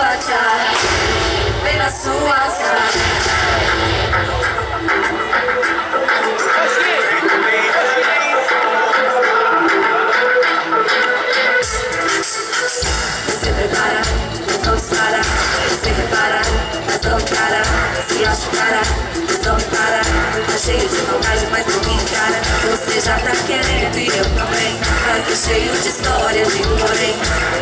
sua cara, Vem na sua cara. cheio de vontade, mas não me encara. Você já tá querendo e eu também. Mas é cheio de história de porém.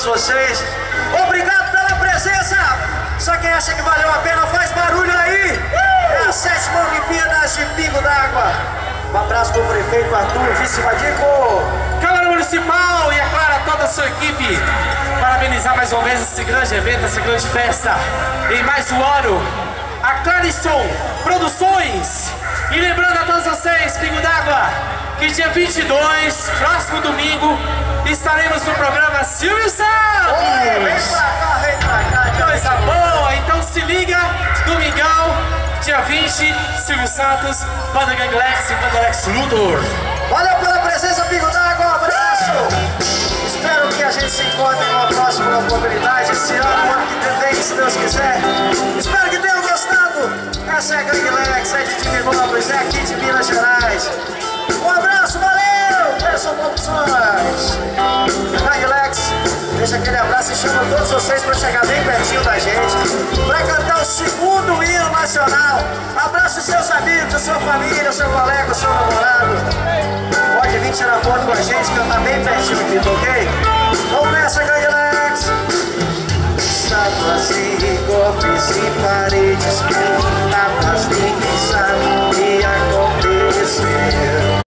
Todos vocês. Obrigado pela presença! Só quem acha que valeu a pena faz barulho aí! É a sétima Olimpíadas de Pingo d'Água. Um abraço pro prefeito Arthur, vice Vadico. Câmara Municipal e, é claro, toda a sua equipe. Parabenizar mais uma vez esse grande evento, essa grande festa. Em mais um ano, a Clarisson Produções. E lembrando a todos vocês, Pingo d'Água, que dia 22, próximo domingo, estaremos no programa Silvio Oi, vem Santos. pra cá, vem pra cá. Coisa boa, então se liga, domingão, dia 20, Silvio Santos, Banda Gang Lex e Banda Lex Luthor. Valeu pela presença, Pingo d'Água, um abraço! Espero que a gente se encontre numa próxima oportunidade esse ano, ano que vem, se Deus quiser. Espero que tenham gostado. Essa é a Gangue Lex, é Timópolis, é aqui de Minas Gerais. Um abraço, valeu! Gerson Produções. Gangue Lex, deixa aquele abraço e chama todos vocês para chegar bem pertinho da gente, para cantar o segundo hino nacional. Abraço seus amigos, a sua família, o seu colega, o seu namorado. Pode vir tirar foto com a gente, cantar bem pertinho aqui, tá ok? Vamos nessa, Gangue Lex! Sábados e golpes e paredes